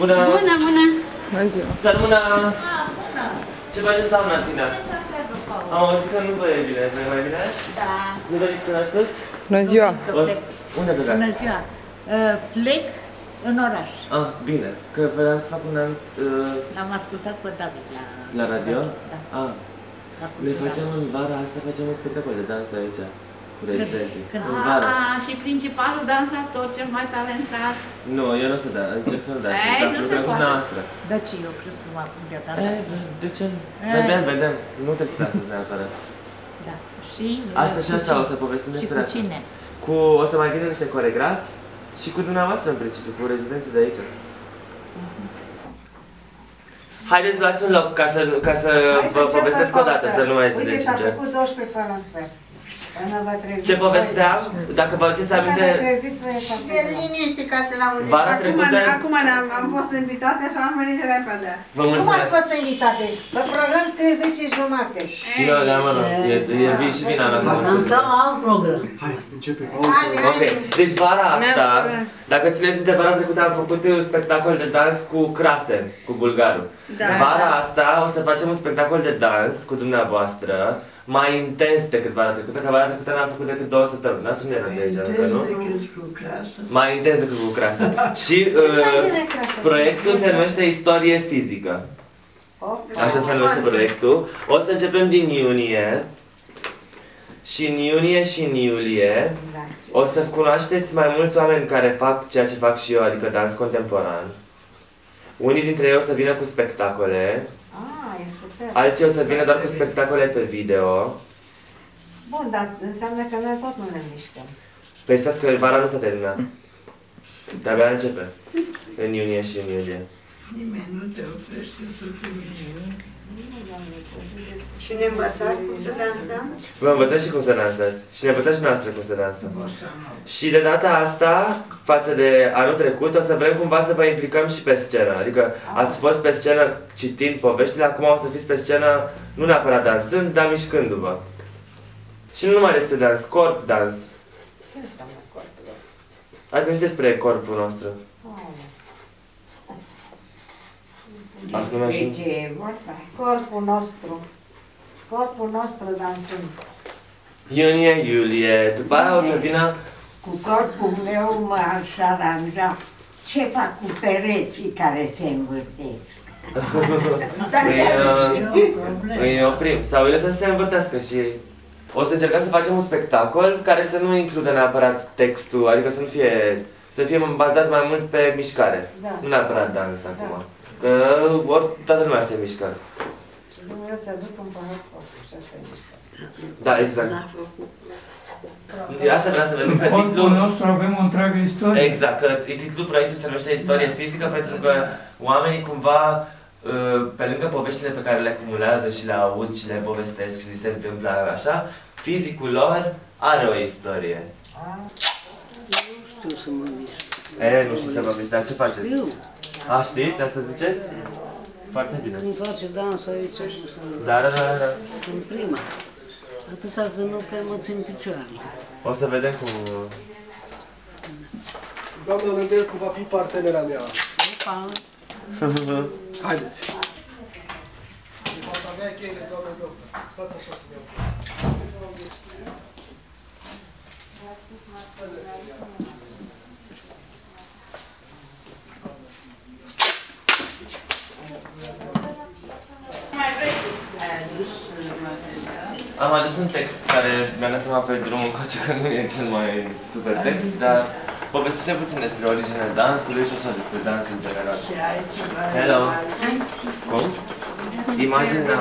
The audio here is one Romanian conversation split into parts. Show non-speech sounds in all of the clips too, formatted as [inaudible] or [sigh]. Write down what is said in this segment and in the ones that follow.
Bună! Bună, bună! Bună ziua! Să rămână! Ce faceți, doamna Tina? Am auzit că nu vă e bine. Vă e mai bine? Da. Nu doriți până sus? Bună ziua! Bă, Unde Bună plecați? ziua. Uh, Plec în oraș. Ah, bine. Că vreau să fac un anț uh, L-am ascultat pe David la... la radio. Da. Ah, la ne cultura. facem în vara asta, facem un spectacol de dans aici. Cu rezidenții. când? În vară. Ah, și principalul dansator, cel mai talentat. Nu, eu nu o să da, încerc să nu dau. Ei, dar nu se lucrăm cu poate. noastră. Da, ce eu cred că mă apuc de dat. Eh, de ce? nu? Eh. Vedem, vedem. Nu trebuie să dați neapărat. Da. Și... Asta uh, și cu asta cine? o să povestim Și despre cu asta. cine? Cu, o să mai vină niște coregrafi și cu dumneavoastră în principiu, cu rezidenții de aici. Haideți, luați un loc ca să, ca să Hai vă începem povestesc o dată, faptă. să nu mai Uite, ziceți s-a ce. făcut 12 fără un sfert. Până vă treziți. Ce povesteam? Dacă vă țineți Până vă aminte, treziți, vă e foarte E bine. liniște ca să l-am vara Acum, trecută... acum am, am fost invitate și am venit repede. Vă Cum ați mulțumesc. fost invitate? Pe program scrie 10 jumate. Nu, da, mă, nu. E, e vii și vina la Am la alt program. Hai, începe. Haide, Ok, deci vara asta, dacă țineți minte, vara trecută am făcut un spectacol de dans cu Krasen, cu bulgarul. Da. Vara asta o să facem un spectacol de dans cu dumneavoastră, mai intens decât vara trecută, că vara trecută n-am făcut decât două săptămâni. N-ați nu erați aici, încă, nu? Mai intens decât cu Krasen. [laughs] Și uh, proiectul se numește Istorie Fizică. Așa se numește proiectul. O să începem din iunie. Și în iunie și în iulie o să cunoașteți mai mulți oameni care fac ceea ce fac și eu, adică dans contemporan. Unii dintre ei o să vină cu spectacole, Ah, e super. alții o să vină doar cu spectacole pe video. Bun, dar înseamnă că noi tot nu ne mișcăm. Păi stați că vara nu s-a terminat. De-abia începe. În iunie și în iulie. Și ne învățați cum să dansăm? Vă învățați și cum să dansați. Și ne învățați și noastră cum să dansăm. Și de data asta, față de anul trecut, o să vrem cumva să vă implicăm și pe scenă. Adică ați fost pe scenă citind poveștile, acum o să fiți pe scenă nu neapărat dansând, dar mișcându-vă. Și nu numai despre dans, corp dans. Ce înseamnă corpul? Adică și despre corpul nostru. Asta nu așa. ce e vorba? Corpul nostru. Corpul nostru dansând. Iunie, iulie, după aia o să vină Cu corpul meu m-aș aranja ce fac cu pereții care se învârtesc. [laughs] Îi, uh, îi oprim. Sau el să se învârtească și ei. O să încercăm să facem un spectacol care să nu includă neapărat textul, adică să nu fie, să fie bazat mai mult pe mișcare. Da. Nu neapărat dans acum. Că ori toată lumea se mișcă. Eu ți-aduc un pahar coffee și asta e mișcare. Da, exact. Asta vreau să vedem că Corpul titlul... nostru avem o întreagă istorie. Exact, că titlul proiectului se numește Istorie fizică pentru că oamenii cumva, uh, pe lângă poveștile pe care le acumulează și le aud și le povestesc și li se întâmplă așa, fizicul lor are o istorie. Nu știu să mă mișc. E, nu știu să vă miști, dar ce faceți? Eu, A, știți? Asta ziceți? Foarte bine. când face dansul aici, știu să mă Da, da, da, da. Sunt prima. Atâta că nu prea mă țin picioarele. O să vedem cum... Doamna Nădelcu va fi partenera mea. Opa, [laughs] Haideți. De fapt, avea cheile, doamne doctor. Stați așa să iau. Am adus un text care mi-am dat seama pe drum încoace că nu e cel mai super text, dar povestește puțin despre originea dansului și așa despre dans în general. Hello! Cum? Imagine, da.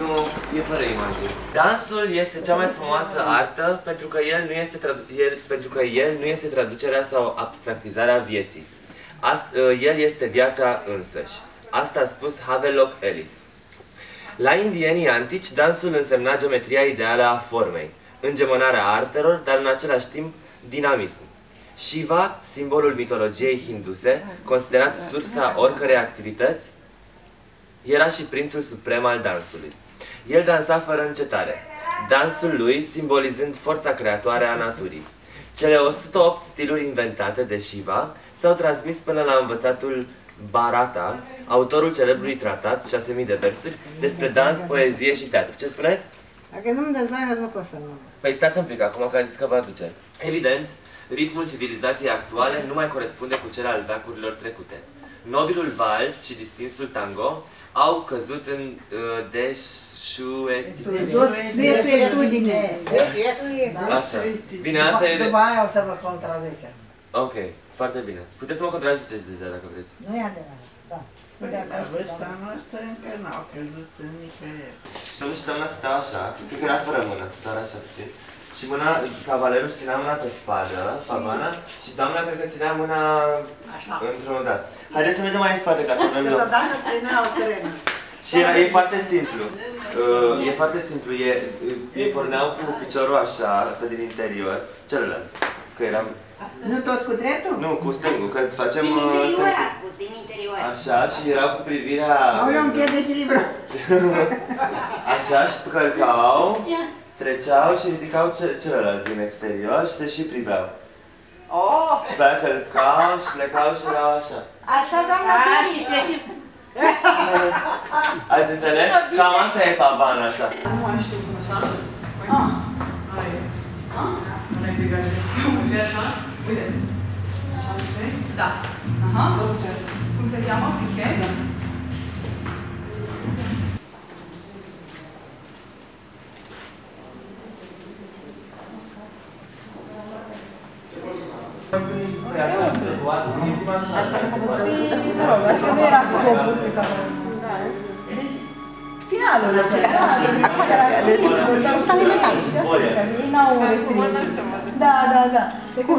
Nu, e fără imagine. Dansul este cea mai frumoasă artă pentru că el nu este, tradu- el, pentru că el nu este traducerea sau abstractizarea vieții. Ast, el este viața însăși. Asta a spus Havelock Ellis. La indienii antici, dansul însemna geometria ideală a formei, îngemânarea artelor, dar în același timp dinamism. Shiva, simbolul mitologiei hinduse, considerat sursa oricărei activități, era și prințul suprem al dansului. El dansa fără încetare, dansul lui simbolizând forța creatoare a naturii. Cele 108 stiluri inventate de Shiva s-au transmis până la învățatul Barata, autorul celebrului tratat, 6000 de versuri, despre dans, poezie și teatru. Ce spuneți? Dacă nu-mi dă zaină, nu pot să nu. Păi stați un pic, acum că a zis că vă aduce. Evident, ritmul civilizației actuale nu mai corespunde cu cel al veacurilor trecute. Nobilul vals și distinsul tango au căzut în uh, deșuetitudine. Desfetudine. Așa. Bine, asta e de... După aia o să vă contrazicem. Ok, foarte bine. Puteți să mă contraziceți deja dacă vreți. Nu e adevărat, da. La vârsta noastră încă n-au căzut în nicăieri. Și atunci și doamna stătea așa, cred că era fără mână, doar așa puțin. Și mâna, cavalerul își ținea mâna pe spadă, pavana, și doamna cred că ținea mâna Așa. într-un dat. Haideți să mergem mai în spate ca să avem loc. Câteodată străină o terenă. Și era, e foarte simplu. Uh, e foarte simplu. E, ei porneau cu piciorul așa, ăsta din interior, celălalt. Că eram... Nu tot cu dreptul? Nu, cu stângul, că facem... Din uh, interior stângul. a spus, din interior. Așa, și erau cu privirea... Au eu un pierd echilibru. Așa, și călcau, treceau și ridicau ce, celălalt din exterior și se și priveau. Oh, Și pe aia călcau și plecau și erau așa. așa doamna Tărie. Ați înțeles? Cam asta e pavana așa. Nu mai știu cum așa. Ah. Aia e. Ah. Nu ai picat. Ce așa? Uite. Așa, ok? Da. Aha. Cum se cheamă? Piche? Da. Asta nu era scopul pe care... Deci, finalul acela. De tipul ăsta de metal. Ei n-au restricții. Da, da, da. De cum?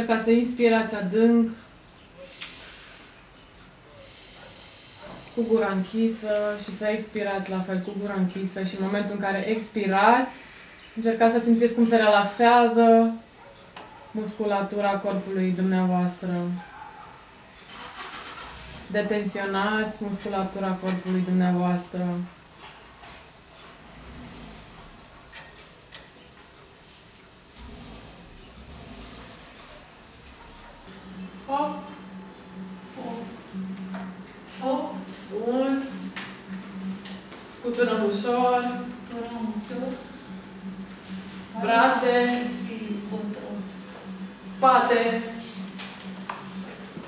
Încercați să inspirați adânc, cu gura închisă și să expirați la fel cu gura închisă și în momentul în care expirați, încercați să simțiți cum se relaxează musculatura corpului dumneavoastră. Detensionați musculatura corpului dumneavoastră. hop, hop, hop. Bun. Scuturăm ușor. Scuturăm ușor. Brațe. Spate.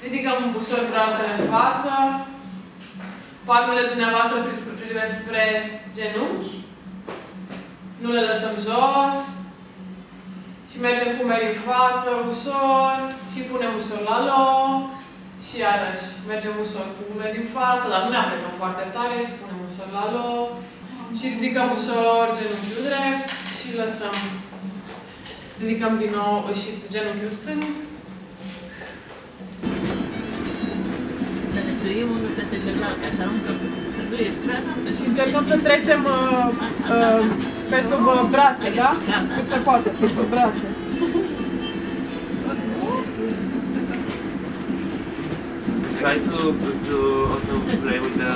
Ridicăm ușor brațele în față. Palmele dumneavoastră privesc spre genunchi. Nu le lăsăm jos. Și mergem cu meri în față, ușor. Și punem ușor la loc. Și iarăși mergem ușor cu meri în față, dar nu ne aplicăm foarte tare și punem ușor la loc. Și ridicăm ușor genunchiul drept și lăsăm. Ridicăm din nou și genunchiul stâng. Să ne suim unul peste celălalt, ca așa încă nu e strada. Și încercăm să trecem uh, uh, pe sub uh, brațe, da? Cât se poate, pe sub brațe. Try to, to also play with the...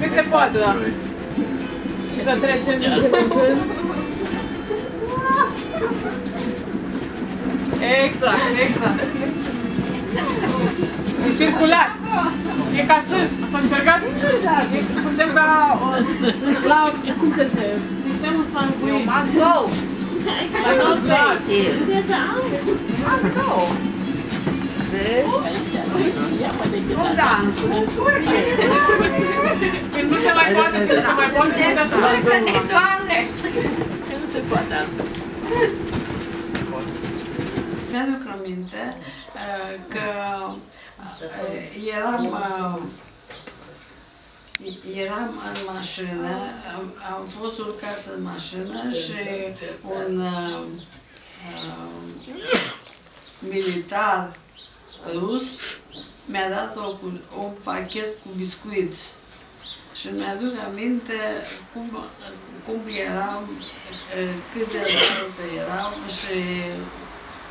Cât se poate, da. Și să trecem din când în când. Exact, exact. Și circulați. E ca să, să încercați. E, suntem ca uh, la, cum se zice, sistemul sanguin. Must go! La No toți stay. Must go! Nu dans. Când nu se mai poate și nu se mai poate, puteți să Descurcă-ne, Doamne! Nu se poate altfel. Mi-aduc aminte uh, că uh, eram, uh, eram în mașină, am, am fost urcat în mașină și un uh, uh, militar rus mi-a dat o, cu- un pachet cu biscuiți. Și mi-aduc aminte cum, cum eram, uh, cât de înaltă eram și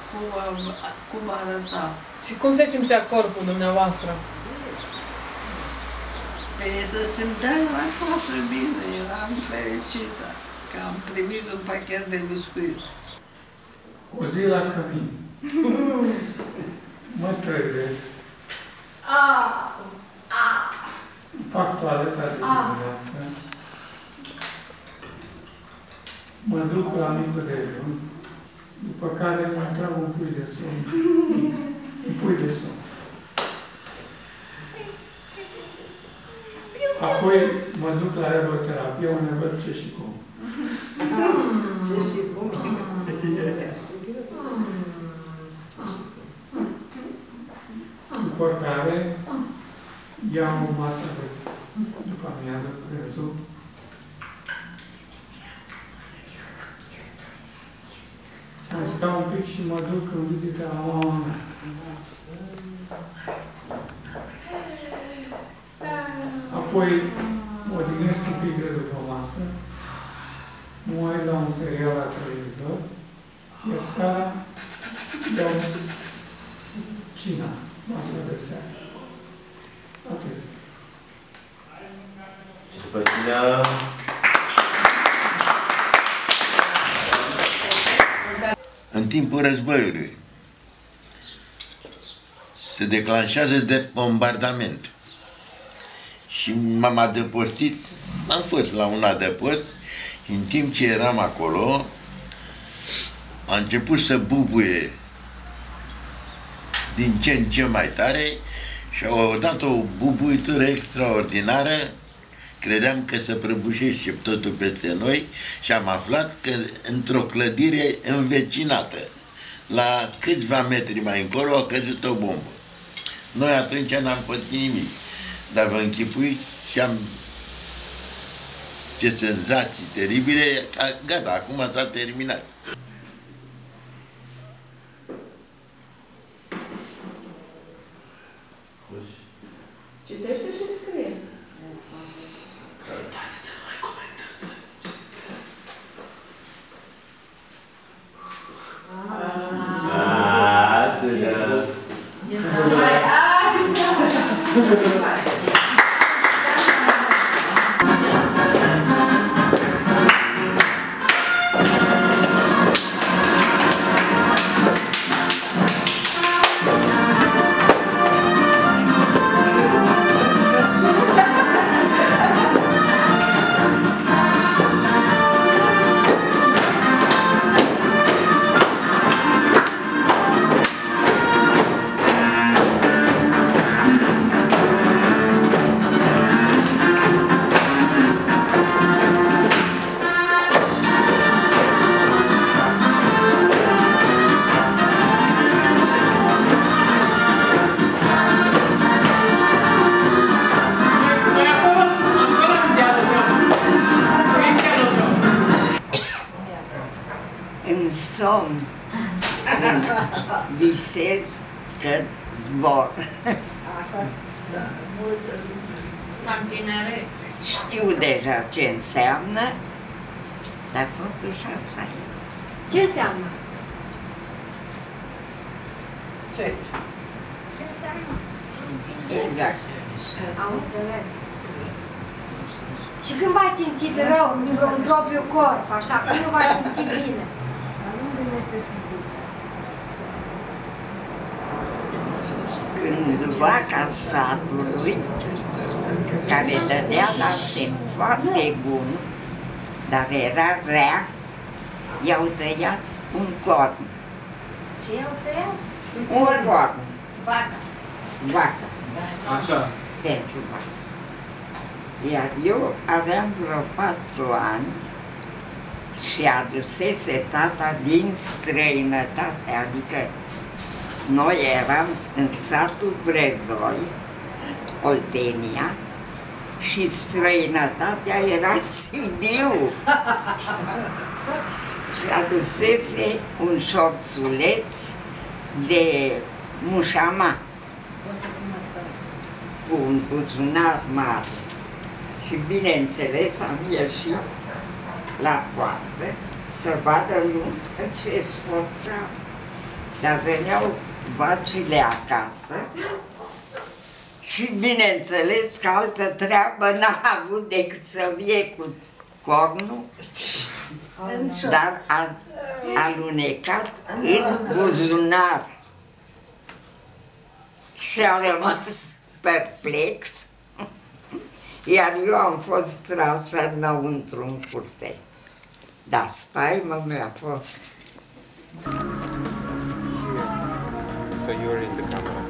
cum, am- cum arăta. Și cum se simțea corpul dumneavoastră? Păi se simțea relaxat și bine, eram fericită că am primit un pachet de biscuiți. O zi la cămin. [laughs] Mă trezesc. Fac toaleta de dimineață. Mă duc la micul dejun, după care mă trag un pui de somn. [laughs] Un pui de somn. Apoi mă duc la aeroterapie unde văd ce și cum. Ce și cum După care iau o masă de după amiază, prânzul. Mai stau un pic și mă duc în vizită la mama mea. Apoi mă odihnesc un pic de după masă, mă uit la un serial la televizor, iar seara iau cina, masa de seară. Atât. Și după cine... în timpul războiului. Se declanșează de bombardament. Și m-am adăpostit, am fost la un adăpost și în timp ce eram acolo, a început să bubuie din ce în ce mai tare și au dat o bubuitură extraordinară credeam că se prăbușește totul peste noi și am aflat că într-o clădire învecinată, la câțiva metri mai încolo, a căzut o bombă. Noi atunci n-am pățit nimic, dar vă închipui și am ce senzații teribile, ca- gata, acum s-a terminat. Ce înseamnă, dar totuși asta e. Ce înseamnă? Ce? Ce înseamnă? Exact. Am înțeles. Și când v-ați simțit rău în propriul corp, așa, când nu v-ați simțit bine? Dar unde este spusă? Când vaca satului, care dădea lapte foarte bun, dar era rea, i-au tăiat un corn. Ce i-au tăiat? Un corn. Vaca. Vaca. Așa. Pentru vaca. Iar eu aveam vreo patru ani și adusese tata din străinătate, adică noi eram în satul Brezoi, Oltenia, și străinătatea era Sibiu. și adusese un șorțuleț de mușama O să pun asta. cu un buzunar mare. Și bineînțeles am ieșit la poartă să vadă lumea ce sforțam. Dar veneau vacile acasă și bineînțeles că altă treabă n-a avut decât să vie cu cornul, dar a alunecat în buzunar. Și a rămas perplex, iar eu am fost trasă înăuntru în curte. Dar spaima mi-a fost. So you're in the camera.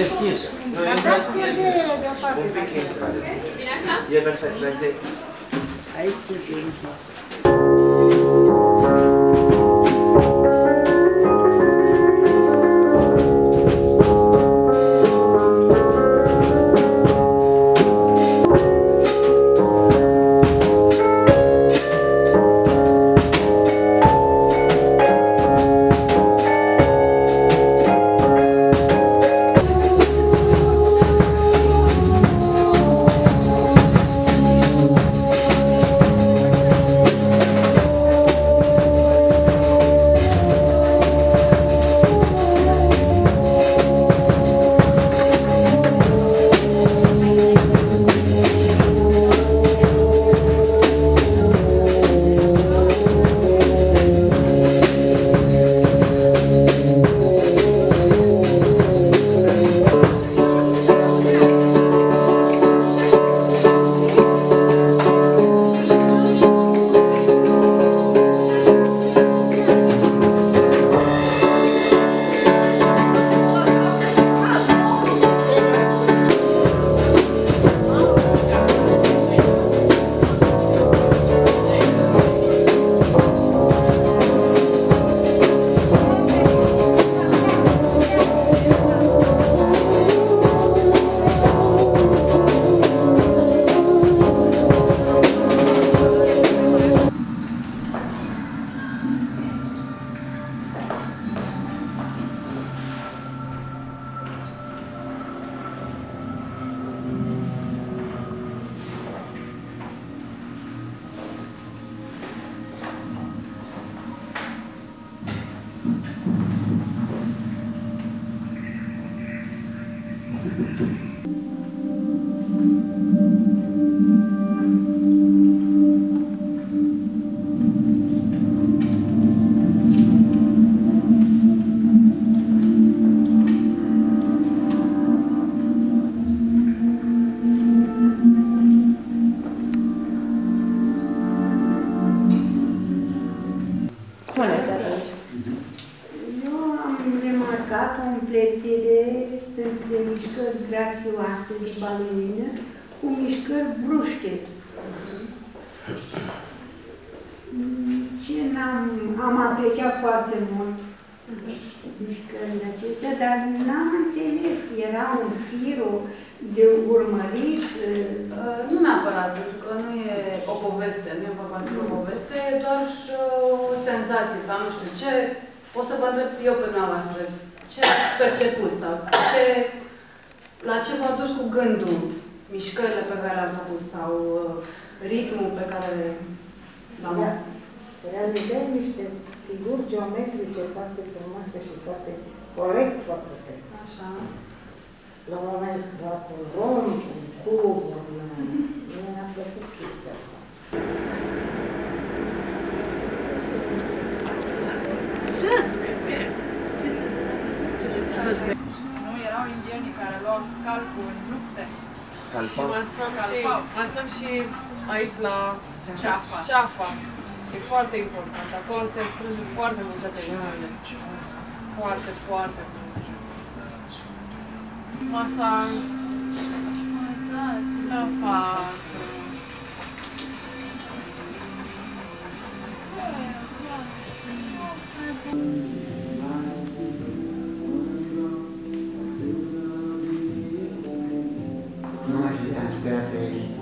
Deschis. Dar dați scăderile deoparte. Bine așa? E perfect, mersi. Aici e bine. Mișcările acestea, dar n-am înțeles, era un fir o- de urmărit. Uh, Nu neapărat, pentru că nu e o poveste, nu e vorba despre o poveste, e doar uh, o senzație sau nu știu ce. O să vă întreb eu pe dumneavoastră, ce ați perceput sau ce, la ce v-a dus cu gândul mișcările pe care le-am făcut sau uh, ritmul pe care l-am... Da. Realizai niște figuri geometrice foarte frumoase și foarte corect făcute. Așa. La un moment dat un romb, un cub, un... Mie mi-a plăcut chestia asta. Nu erau indienii care luau scalpul în lupte. Și masăm și, Scalpau. masăm și aici la Ceafa. ceafa. E foarte important. Acolo se strânge foarte multă tensiune. Foarte, foarte mult. Masaj. La față. Nu ajutați pe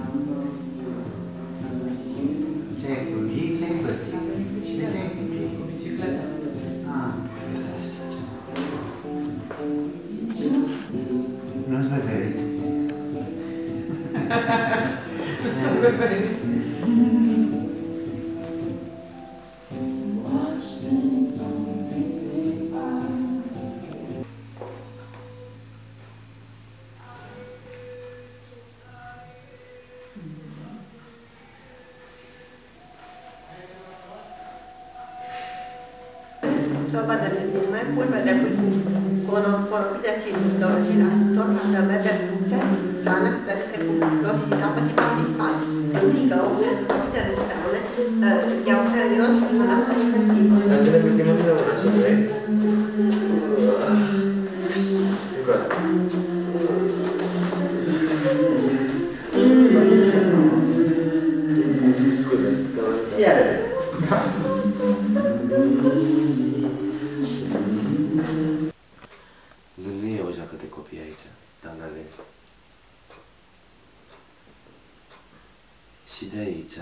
Și de aici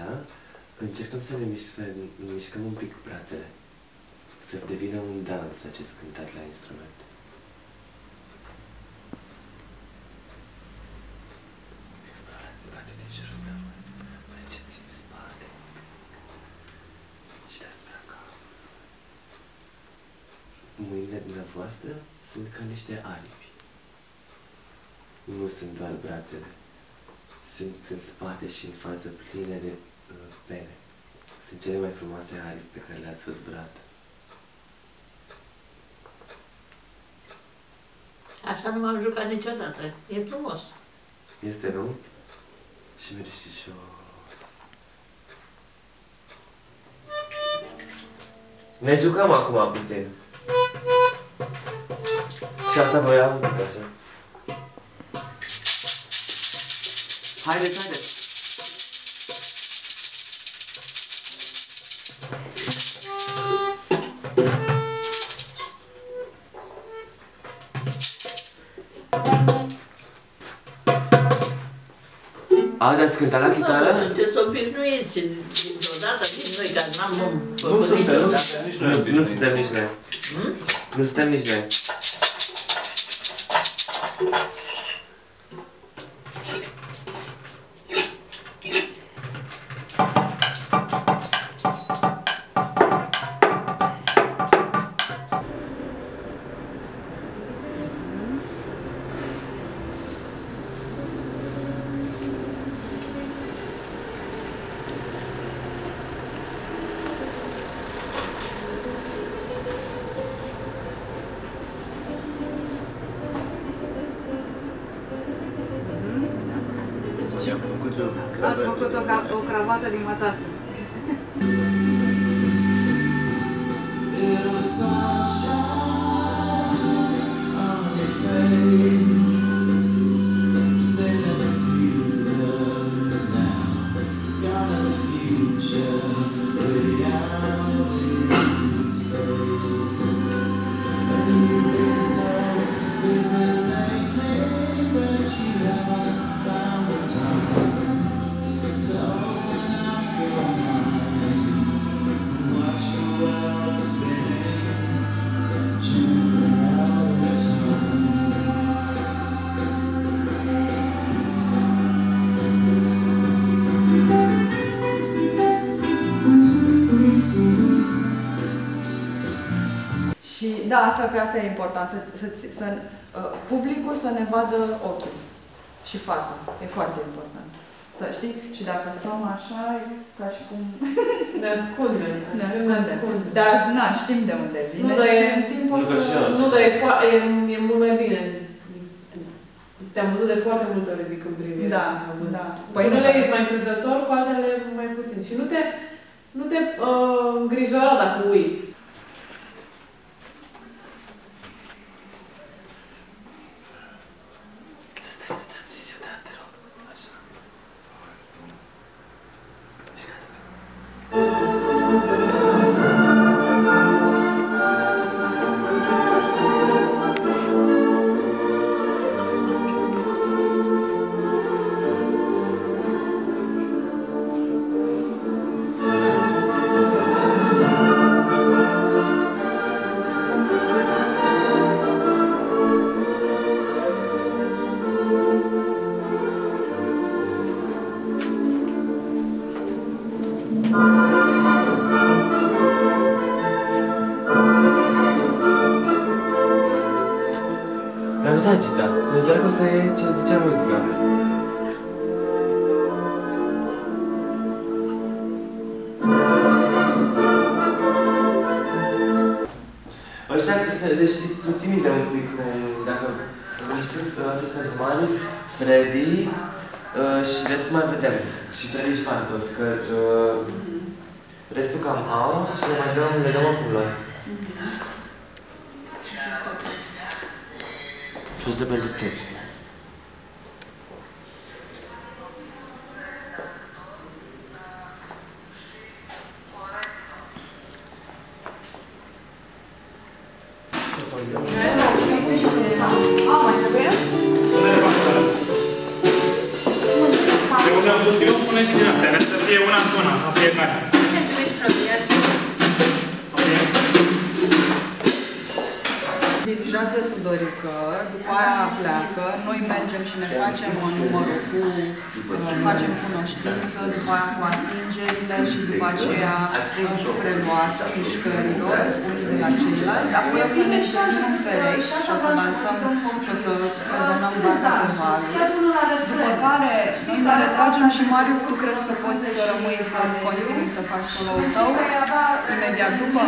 încercăm să ne, miș- să ne mișcăm un pic brațele. Să devină un dans acest cântat la instrument. Explorați spațiul din jurul meu. Mergeți în spate. Și deasupra capului. Mâinile dumneavoastră sunt ca niște aripi. Nu sunt doar brațele. Sunt în spate și în față pline de uh, pene. Sunt cele mai frumoase aripi pe care le-ați văzut vreodată. Așa nu m-am jucat niciodată. E frumos. Este, nu? Și merge și jos. Ne jucăm acum puțin. Și asta voiam un pic așa. Haideți, haideți! Azi ați cântat la chitară? Sunteți obișnuiți dintr-o dată din noi, care n-am Nu făcut suntem, nu niciodată. suntem nici noi. Nu suntem nici noi. Da, asta că asta e important, să, să, să, uh, publicul să ne vadă ochii și fața. E foarte important. Să știi? Și dacă stăm așa, e ca și cum... [laughs] Ne ascundem. Ne ascundem. Dar, na, știm de unde vine Nu, dar și e, în timpul să... nu, dar e, fo- e, e mult mai bine. Te-am văzut de foarte multe ori ridicând privirea. Da, da. Păi unele ești mai încrezător, cu altele mai puțin. Și nu te, nu te uh, îngrijora dacă uiți. Ce zicea muzica. Ăștia, că se, deci tu ții minte un pic, um, dacă îmi scriu, asta sunt pentru Marius, Freddy uh, și restul mai vedem. Și Freddy și Pantos, că uh, restul cam au și le mai dăm, le dăm acum lor. Și o Dirigează Tudorică, după aia pleacă, noi mergem și ne facem uh, numărul cu, uh, facem cunoștință, după aia cu atingerile și după aceea uh, preluată mișcărilor unii de la ceilalți. Apoi o să ne întâlnim în perechi și o să dansăm și o să fredonăm data pe valuri. După care noi ne retragem și Marius, tu crezi că poți să rămâi să continui să faci solo-ul tău imediat după?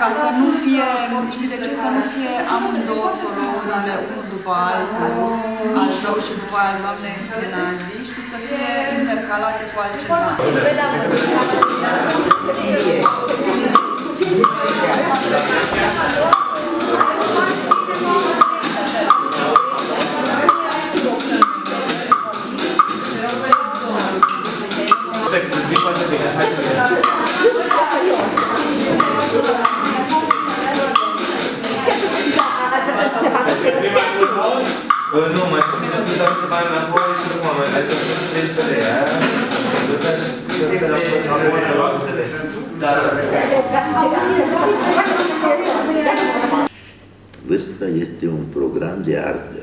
Ca să nu fie, știi de ce să nu fie amândouă solourile, unul după altul, al tău și după aia al doamnei Eskenazi, știi, să fie intercalate cu altceva. Perfect, să Nu, mai puțin să dau să bani înapoi și după mai adică să treci pe de aia. După aceea și să te la înapoi la luatele. Da, da. Vârsta este un program de artă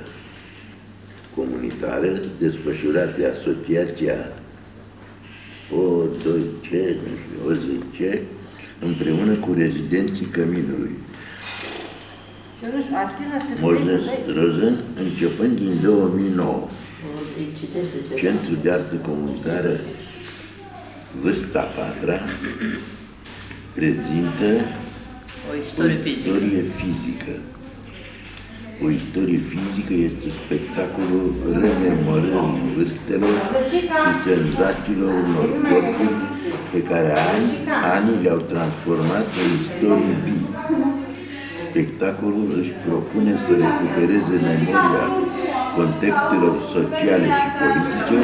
comunitară desfășurat de Asociația O2C, nu știu, OZC, împreună cu rezidenții Căminului. Moses Rosen, începând din 2009. Centrul de Artă Comunitară Vârsta a patra prezintă O istorie o istorie fizică. O istorie fizică este spectacolul rememorării vârstelor și senzațiilor unor corpuri pe care ani, anii le-au transformat în istorii vii. Spectacolul își propune să recupereze memoria contextelor sociale și politice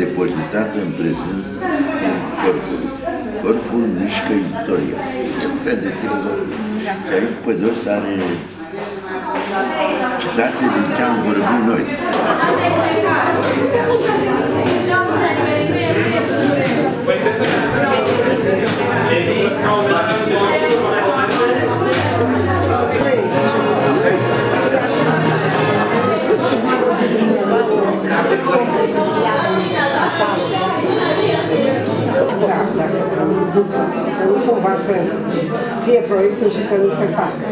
depozitate în prezent în corpului. Corpul mișcă istoria. E un fel de filozofie. Și aici pe dos are citate din ce am vorbit noi. Da, da, să văzut, să nu cumva să fie proiectul și să nu se facă.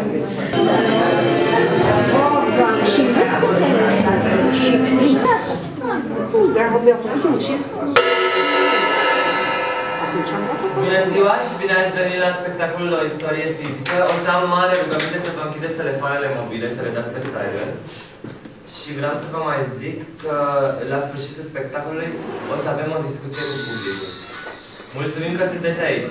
Oh, Doamne, și vreau să te și frică. Dragul meu, a făcut un circ. Atunci am dat Bună ziua și bine ați venit la spectacolul O istorie fizică. O să am mare rugăminte să vă închideți telefoanele mobile, să le dați pe silent. Și vreau să vă mai zic că la sfârșitul spectacolului o să avem o discuție cu publicul. Mulțumim că sunteți aici!